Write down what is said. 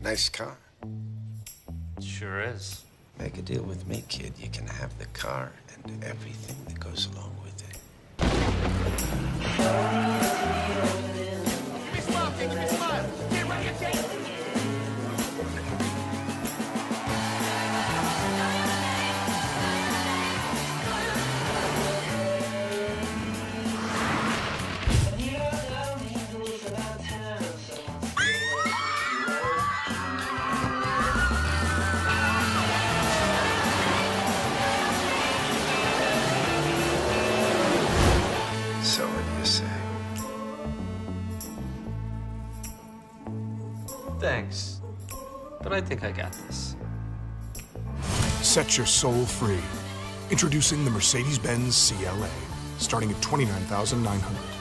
Nice car. Sure is. Make a deal with me, kid. You can have the car and everything that goes along with it. Thanks. But I think I got this. Set your soul free. Introducing the Mercedes Benz CLA, starting at 29900